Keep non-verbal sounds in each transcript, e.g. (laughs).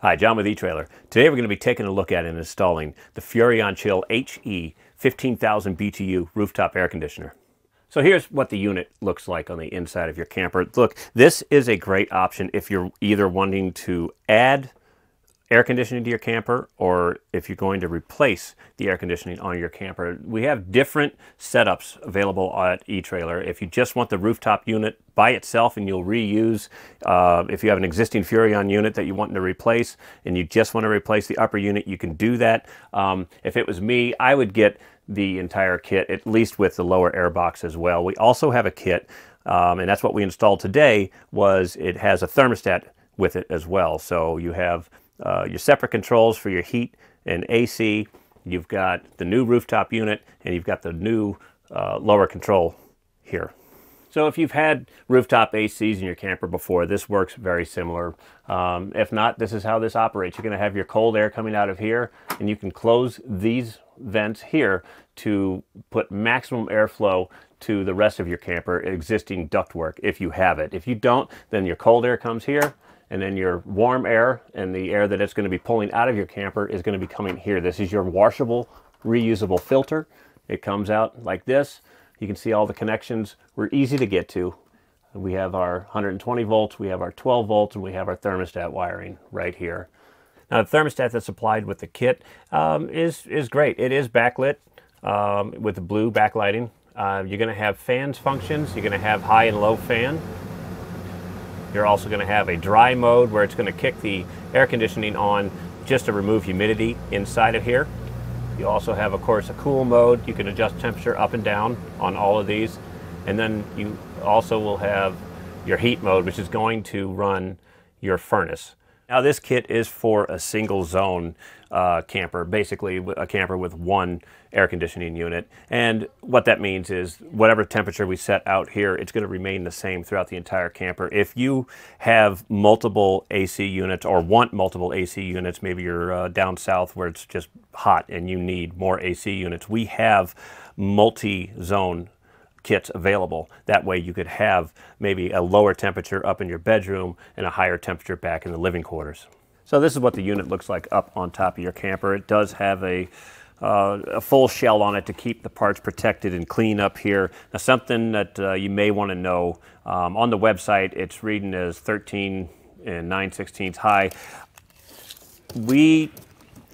Hi, John with eTrailer. Today we're going to be taking a look at and installing the Furrion Chill HE 15,000 BTU rooftop air conditioner. So here's what the unit looks like on the inside of your camper. Look, this is a great option if you're either wanting to add air conditioning to your camper or if you're going to replace the air conditioning on your camper. We have different setups available at eTrailer. If you just want the rooftop unit by itself and you'll reuse, uh, if you have an existing Furrion unit that you want to replace and you just want to replace the upper unit, you can do that. Um, if it was me, I would get the entire kit, at least with the lower air box as well. We also have a kit, um, and that's what we installed today, was it has a thermostat with it as well. So you have uh, your separate controls for your heat and AC. You've got the new rooftop unit and you've got the new uh, lower control here. So if you've had rooftop ACs in your camper before, this works very similar. Um, if not, this is how this operates. You're going to have your cold air coming out of here, and you can close these vents here to put maximum airflow to the rest of your camper existing ductwork if you have it. If you don't, then your cold air comes here and then your warm air and the air that it's going to be pulling out of your camper is going to be coming here. This is your washable, reusable filter. It comes out like this. You can see all the connections. We're easy to get to. We have our 120 volts, we have our 12 volts, and we have our thermostat wiring right here. Now, the thermostat that's supplied with the kit um, is, is great. It is backlit um, with the blue backlighting. Uh, you're going to have fans functions. You're going to have high and low fan. You're also going to have a dry mode where it's going to kick the air conditioning on just to remove humidity inside of here. You also have, of course, a cool mode. You can adjust temperature up and down on all of these. And then you also will have your heat mode, which is going to run your furnace. Now, this kit is for a single zone uh, camper, basically a camper with one air conditioning unit. And what that means is whatever temperature we set out here, it's going to remain the same throughout the entire camper. If you have multiple AC units or want multiple AC units, maybe you're uh, down south where it's just hot and you need more AC units, we have multi zone kits available. That way you could have maybe a lower temperature up in your bedroom and a higher temperature back in the living quarters. So this is what the unit looks like up on top of your camper. It does have a uh, a full shell on it to keep the parts protected and clean up here. Now, something that uh, you may want to know um, on the website, it's reading as 13 and 9 16ths high. We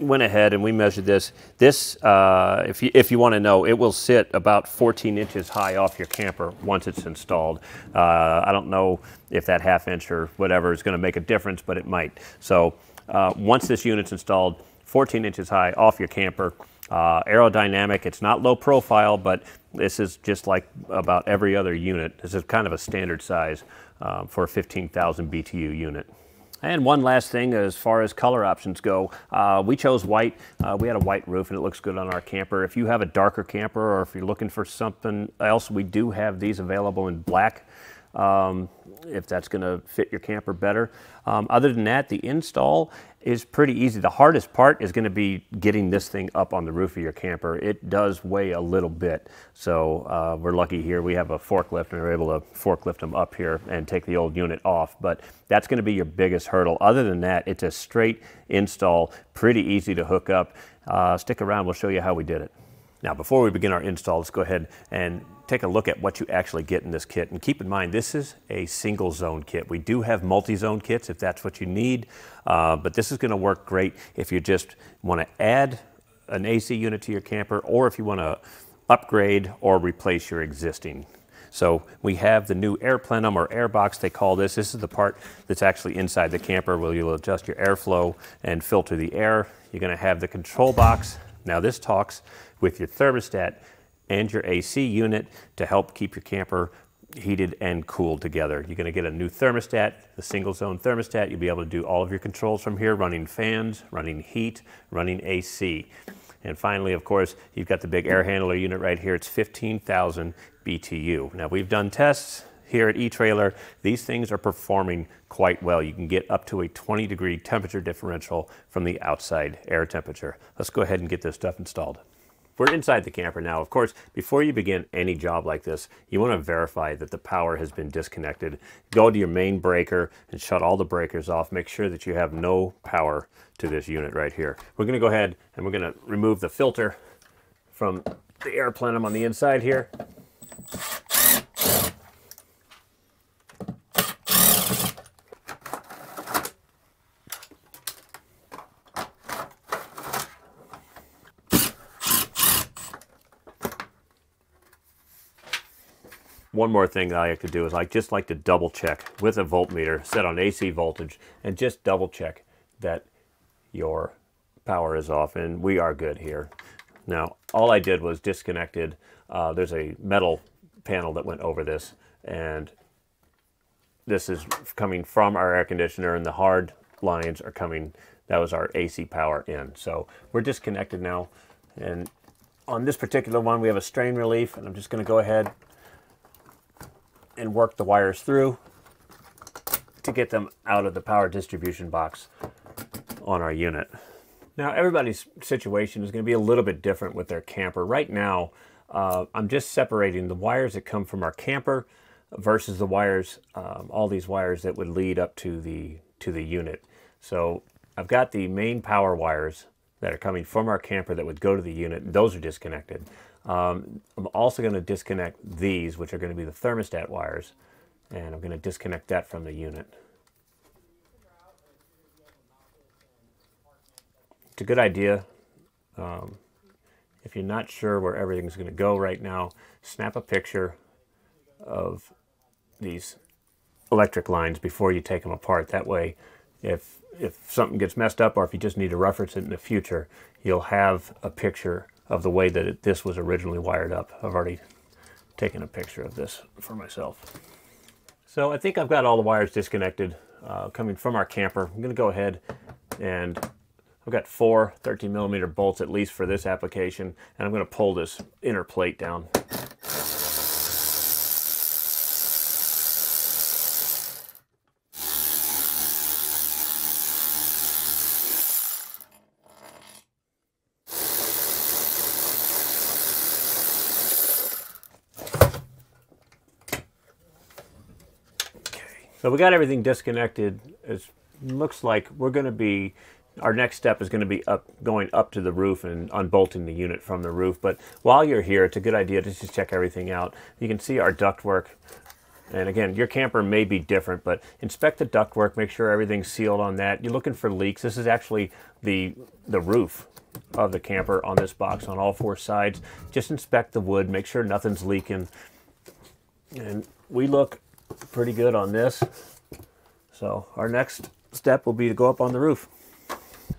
went ahead and we measured this. This, uh, if you, if you want to know, it will sit about 14 inches high off your camper once it's installed. Uh, I don't know if that half inch or whatever is going to make a difference, but it might. So uh, once this unit's installed, 14 inches high off your camper, uh, aerodynamic, it's not low profile, but this is just like about every other unit. This is kind of a standard size uh, for a 15,000 BTU unit. And one last thing as far as color options go, uh, we chose white. Uh, we had a white roof and it looks good on our camper. If you have a darker camper or if you're looking for something else, we do have these available in black um, if that's going to fit your camper better. Um, other than that, the install is pretty easy. The hardest part is going to be getting this thing up on the roof of your camper. It does weigh a little bit, so uh, we're lucky here. We have a forklift and we're able to forklift them up here and take the old unit off, but that's going to be your biggest hurdle. Other than that, it's a straight install, pretty easy to hook up. Uh, stick around, we'll show you how we did it. Now, before we begin our install, let's go ahead and take a look at what you actually get in this kit. And keep in mind, this is a single zone kit. We do have multi-zone kits if that's what you need, uh, but this is gonna work great if you just wanna add an AC unit to your camper or if you wanna upgrade or replace your existing. So we have the new air plenum or air box they call this. This is the part that's actually inside the camper where you'll adjust your airflow and filter the air. You're gonna have the control box. Now this talks with your thermostat and your AC unit to help keep your camper heated and cooled together. You're going to get a new thermostat, the single zone thermostat. You'll be able to do all of your controls from here, running fans, running heat, running AC. And finally, of course, you've got the big air handler unit right here. It's 15,000 BTU. Now, we've done tests here at eTrailer. These things are performing quite well. You can get up to a 20 degree temperature differential from the outside air temperature. Let's go ahead and get this stuff installed. We're inside the camper now. Of course, before you begin any job like this, you want to verify that the power has been disconnected. Go to your main breaker and shut all the breakers off. Make sure that you have no power to this unit right here. We're going to go ahead and we're going to remove the filter from the air plenum on the inside here. One more thing that I like to do is I just like to double check with a voltmeter set on AC voltage and just double check that your power is off and we are good here. Now all I did was disconnected, uh, there's a metal panel that went over this and this is coming from our air conditioner and the hard lines are coming, that was our AC power in. So we're disconnected now and on this particular one we have a strain relief and I'm just going to go ahead and work the wires through to get them out of the power distribution box on our unit. Now everybody's situation is going to be a little bit different with their camper. Right now uh, I'm just separating the wires that come from our camper versus the wires, um, all these wires that would lead up to the to the unit. So I've got the main power wires that are coming from our camper that would go to the unit. Those are disconnected. Um, I'm also going to disconnect these, which are going to be the thermostat wires, and I'm going to disconnect that from the unit. It's a good idea. Um, if you're not sure where everything's going to go right now, snap a picture of these electric lines before you take them apart. That way, if if something gets messed up or if you just need to reference it in the future, you'll have a picture of the way that it, this was originally wired up. I've already taken a picture of this for myself. So I think I've got all the wires disconnected uh, coming from our camper. I'm going to go ahead and I've got four 13 millimeter bolts at least for this application and I'm going to pull this inner plate down. So we got everything disconnected. It looks like we're going to be, our next step is going to be up, going up to the roof and unbolting the unit from the roof. But while you're here, it's a good idea to just check everything out. You can see our ductwork. And again, your camper may be different, but inspect the ductwork, make sure everything's sealed on that. You're looking for leaks. This is actually the, the roof of the camper on this box on all four sides. Just inspect the wood, make sure nothing's leaking. And we look pretty good on this. So our next step will be to go up on the roof.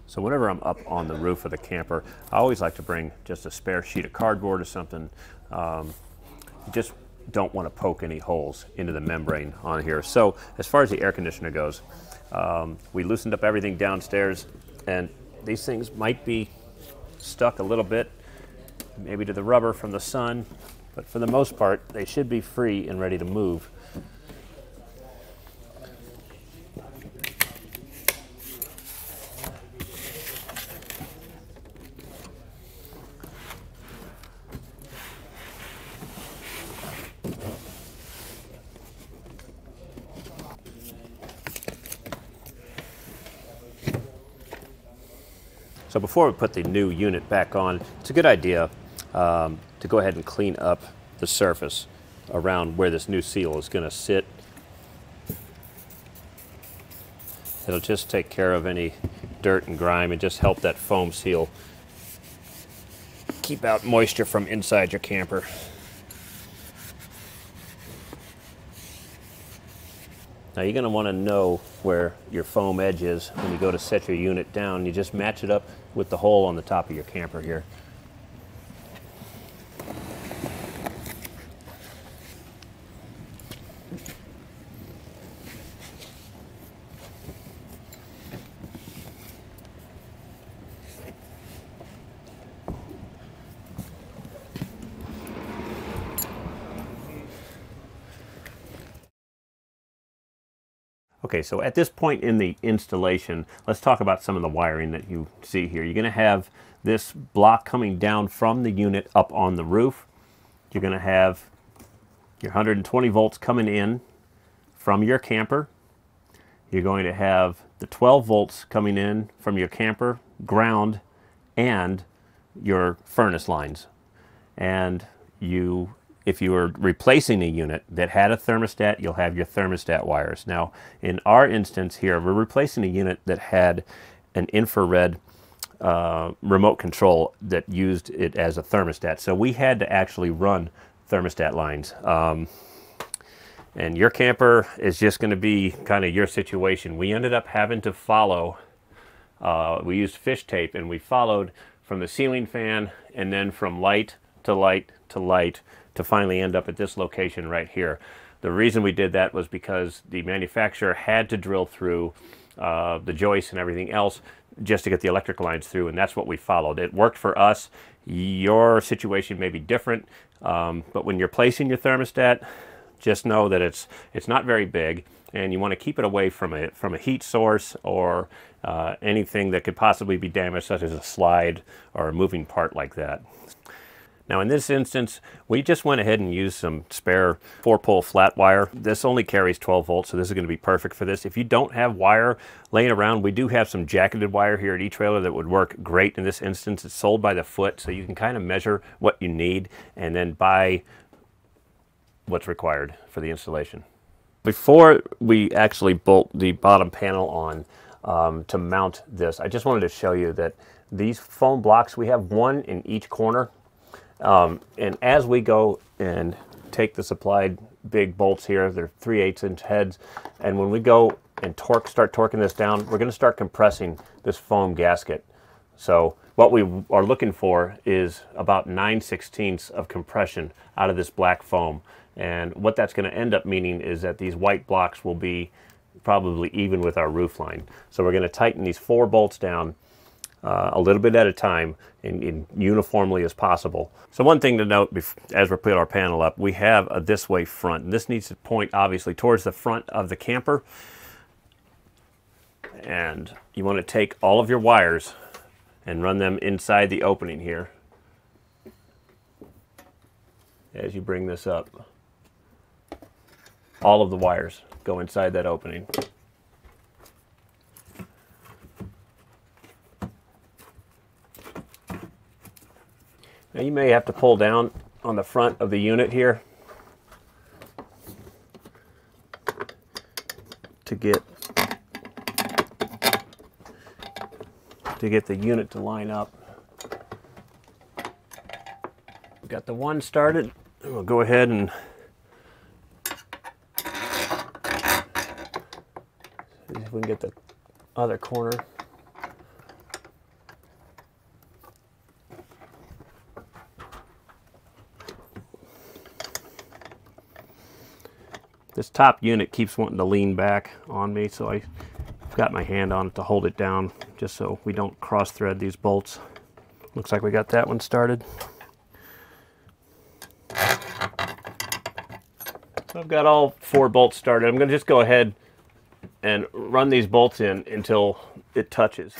So whenever I'm up on the roof of the camper, I always like to bring just a spare sheet of cardboard or something. Um, just don't want to poke any holes into the membrane on here. So as far as the air conditioner goes, um, we loosened up everything downstairs and these things might be stuck a little bit, maybe to the rubber from the sun, but for the most part, they should be free and ready to move. So before we put the new unit back on, it's a good idea um, to go ahead and clean up the surface around where this new seal is going to sit. It'll just take care of any dirt and grime and just help that foam seal keep out moisture from inside your camper. Now you're going to want to know where your foam edge is when you go to set your unit down. You just match it up with the hole on the top of your camper here. Okay, so at this point in the installation, let's talk about some of the wiring that you see here. You're going to have this block coming down from the unit up on the roof. You're going to have your 120 volts coming in from your camper. You're going to have the 12 volts coming in from your camper, ground, and your furnace lines. And you if you are replacing a unit that had a thermostat, you'll have your thermostat wires. Now, in our instance here, we're replacing a unit that had an infrared uh, remote control that used it as a thermostat. So we had to actually run thermostat lines. Um, and your camper is just going to be kind of your situation. We ended up having to follow, uh, we used fish tape and we followed from the ceiling fan and then from light to light to light to finally end up at this location right here. The reason we did that was because the manufacturer had to drill through uh, the joists and everything else just to get the electric lines through, and that's what we followed. It worked for us. Your situation may be different, um, but when you're placing your thermostat, just know that it's it's not very big, and you want to keep it away from a from a heat source or uh, anything that could possibly be damaged, such as a slide or a moving part like that. Now in this instance, we just went ahead and used some spare four pole flat wire. This only carries 12 volts, so this is gonna be perfect for this. If you don't have wire laying around, we do have some jacketed wire here at eTrailer that would work great in this instance. It's sold by the foot, so you can kind of measure what you need and then buy what's required for the installation. Before we actually bolt the bottom panel on um, to mount this, I just wanted to show you that these foam blocks, we have one in each corner um, and as we go and take the supplied big bolts here, they're 3 8 inch heads, and when we go and torque, start torquing this down, we're going to start compressing this foam gasket. So what we are looking for is about 9 sixteenths of compression out of this black foam. And what that's going to end up meaning is that these white blocks will be probably even with our roof line. So we're going to tighten these four bolts down uh, a little bit at a time and, and, uniformly as possible. So one thing to note as we put our panel up, we have a this way front. And this needs to point obviously towards the front of the camper. And you want to take all of your wires and run them inside the opening here as you bring this up. All of the wires go inside that opening. Now you may have to pull down on the front of the unit here to get to get the unit to line up. We've got the one started. We'll go ahead and see if we can get the other corner. This top unit keeps wanting to lean back on me, so I've got my hand on it to hold it down just so we don't cross thread these bolts. Looks like we got that one started. So I've got all four bolts started. I'm going to just go ahead and run these bolts in until it touches.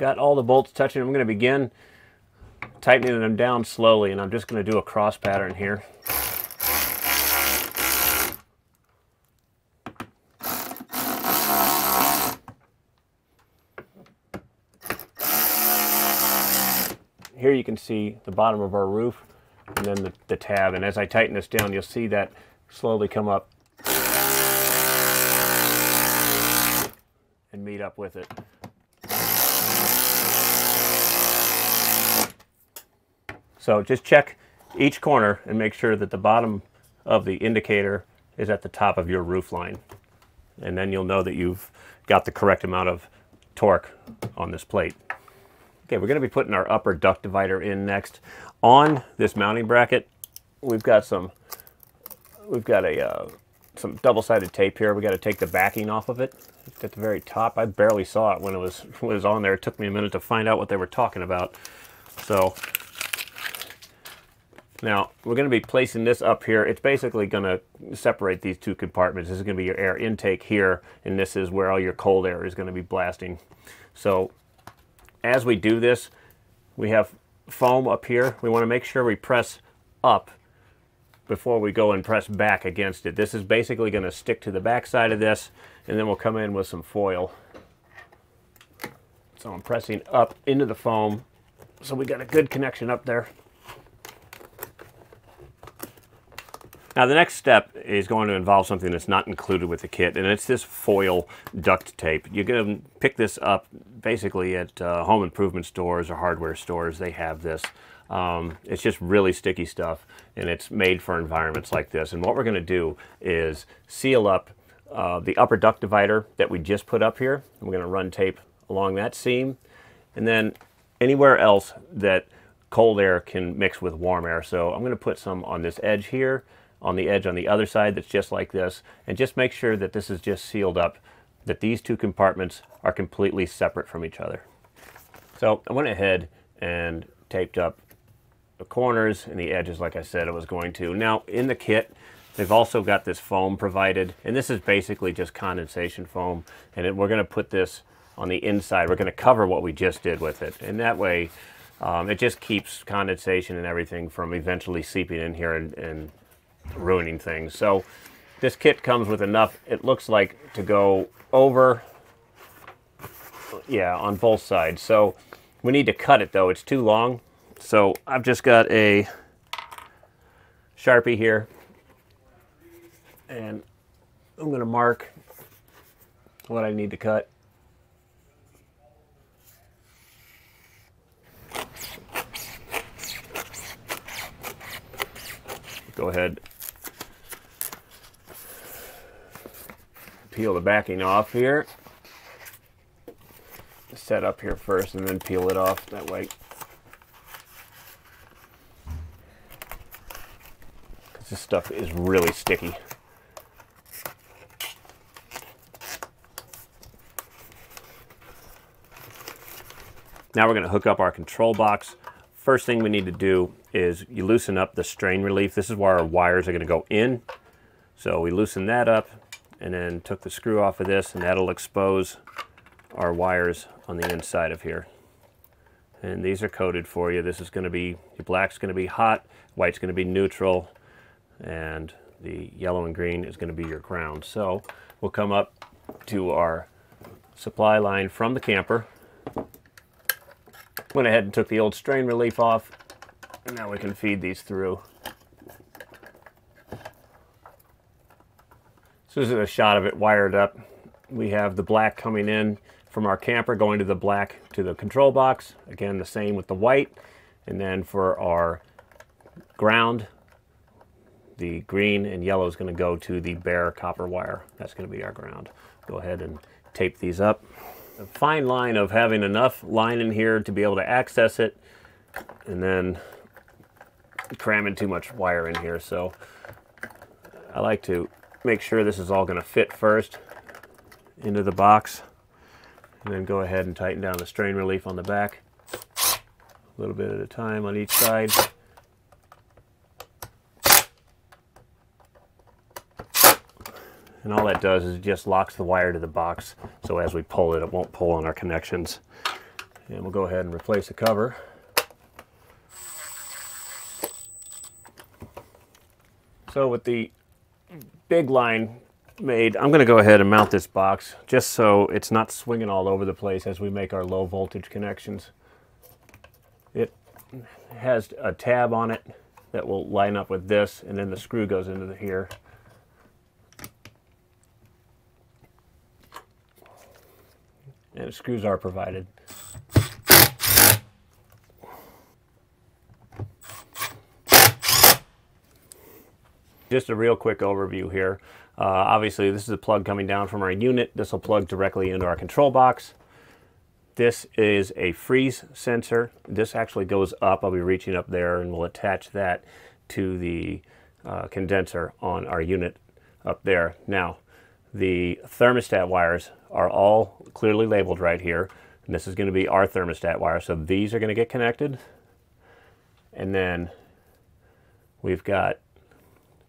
Got all the bolts touching. I'm going to begin tightening them down slowly and I'm just going to do a cross pattern here. Here you can see the bottom of our roof and then the, the tab and as I tighten this down you'll see that slowly come up and meet up with it. So just check each corner and make sure that the bottom of the indicator is at the top of your roof line. And then you'll know that you've got the correct amount of torque on this plate. Okay, we're going to be putting our upper duct divider in next. On this mounting bracket, we've got some we've got a uh, some double-sided tape here. We got to take the backing off of it. At the very top. I barely saw it when it was (laughs) was on there. It took me a minute to find out what they were talking about. So now we're going to be placing this up here. It's basically going to separate these two compartments. This is going to be your air intake here, and this is where all your cold air is going to be blasting. So as we do this, we have foam up here. We want to make sure we press up before we go and press back against it. This is basically going to stick to the back side of this, and then we'll come in with some foil. So I'm pressing up into the foam. So we got a good connection up there. Now the next step is going to involve something that's not included with the kit, and it's this foil duct tape. You're going to pick this up basically at uh, home improvement stores or hardware stores. They have this. Um, it's just really sticky stuff, and it's made for environments like this. And what we're going to do is seal up uh, the upper duct divider that we just put up here. We're going to run tape along that seam, and then anywhere else that cold air can mix with warm air. So I'm going to put some on this edge here, on the edge on the other side that's just like this, and just make sure that this is just sealed up, that these two compartments are completely separate from each other. So I went ahead and taped up the corners and the edges like I said I was going to. Now in the kit they've also got this foam provided and this is basically just condensation foam and it, we're going to put this on the inside. We're going to cover what we just did with it and that way um, it just keeps condensation and everything from eventually seeping in here and, and ruining things. So this kit comes with enough, it looks like, to go over, yeah, on both sides. So we need to cut it though, it's too long. So I've just got a Sharpie here and I'm going to mark what I need to cut. Go ahead peel the backing off here. Set up here first and then peel it off that way. Because This stuff is really sticky. Now we're going to hook up our control box. First thing we need to do is you loosen up the strain relief. This is where our wires are going to go in. So we loosen that up and then took the screw off of this and that'll expose our wires on the inside of here. And these are coded for you. This is going to be, your black's going to be hot, white's going to be neutral, and the yellow and green is going to be your ground. So we'll come up to our supply line from the camper. Went ahead and took the old strain relief off, and now we can feed these through. So this is a shot of it wired up. We have the black coming in from our camper going to the black to the control box. Again, the same with the white. And then for our ground, the green and yellow is going to go to the bare copper wire. That's going to be our ground. Go ahead and tape these up. A fine line of having enough line in here to be able to access it and then cramming too much wire in here. So I like to make sure this is all going to fit first into the box and then go ahead and tighten down the strain relief on the back a little bit at a time on each side. And all that does is it just locks the wire to the box so as we pull it, it won't pull on our connections. And we'll go ahead and replace the cover. So with the big line made, I'm going to go ahead and mount this box just so it's not swinging all over the place as we make our low voltage connections. It has a tab on it that will line up with this and then the screw goes into the here. And screws are provided. Just a real quick overview here. Uh, obviously, this is a plug coming down from our unit. This will plug directly into our control box. This is a freeze sensor. This actually goes up. I'll be reaching up there and we'll attach that to the uh, condenser on our unit up there. Now, the thermostat wires are all clearly labeled right here. And this is going to be our thermostat wire. So these are going to get connected. And then we've got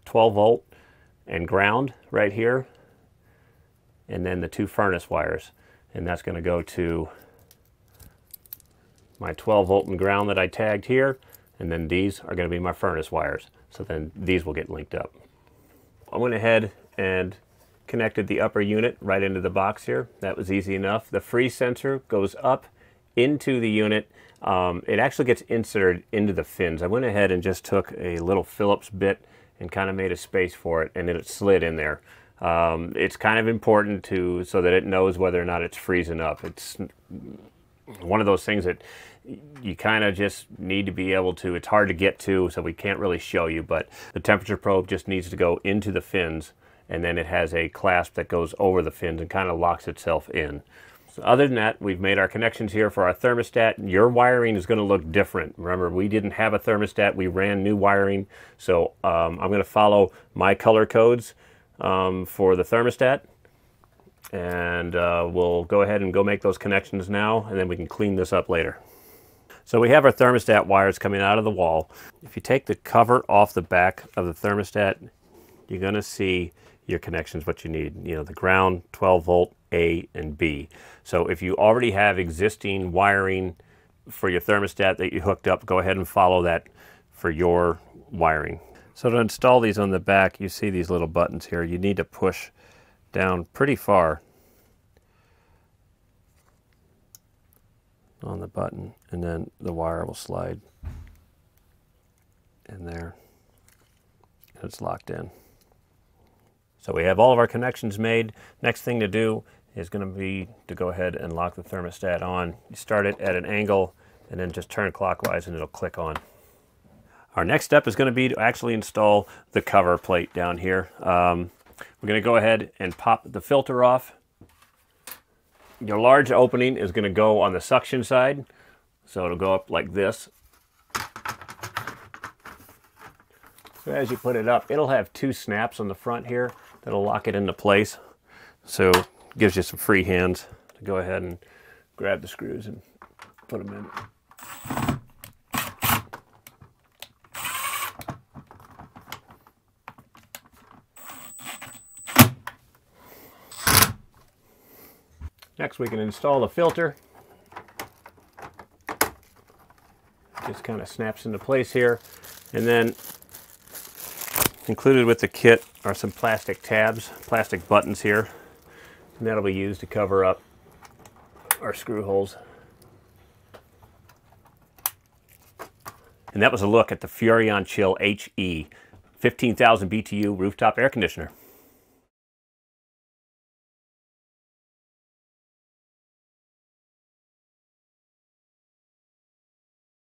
12 volt and ground right here. And then the two furnace wires. And that's going to go to my 12 volt and ground that I tagged here. And then these are going to be my furnace wires. So then these will get linked up. I went ahead and connected the upper unit right into the box here. That was easy enough. The free sensor goes up into the unit. Um, it actually gets inserted into the fins. I went ahead and just took a little Phillips bit and kind of made a space for it and then it slid in there. Um, it's kind of important to so that it knows whether or not it's freezing up. It's one of those things that you kind of just need to be able to, it's hard to get to, so we can't really show you, but the temperature probe just needs to go into the fins and then it has a clasp that goes over the fins and kind of locks itself in. So other than that, we've made our connections here for our thermostat. Your wiring is going to look different. Remember, we didn't have a thermostat. We ran new wiring. So um, I'm going to follow my color codes um, for the thermostat and uh, we'll go ahead and go make those connections now and then we can clean this up later. So we have our thermostat wires coming out of the wall. If you take the cover off the back of the thermostat, you're going to see your connections, what you need. You know, the ground, 12 volt, A and B. So if you already have existing wiring for your thermostat that you hooked up, go ahead and follow that for your wiring. So to install these on the back, you see these little buttons here. You need to push down pretty far on the button and then the wire will slide in there and it's locked in. So we have all of our connections made. Next thing to do is going to be to go ahead and lock the thermostat on. You start it at an angle and then just turn clockwise and it'll click on. Our next step is going to be to actually install the cover plate down here. Um, we're going to go ahead and pop the filter off. Your large opening is going to go on the suction side. So it'll go up like this. So as you put it up, it'll have two snaps on the front here that'll lock it into place. So gives you some free hands to go ahead and grab the screws and put them in. Next we can install the filter. Just kind of snaps into place here. And then included with the kit are some plastic tabs, plastic buttons here. And that'll be used to cover up our screw holes. And that was a look at the Furrion Chill HE 15,000 BTU rooftop air conditioner.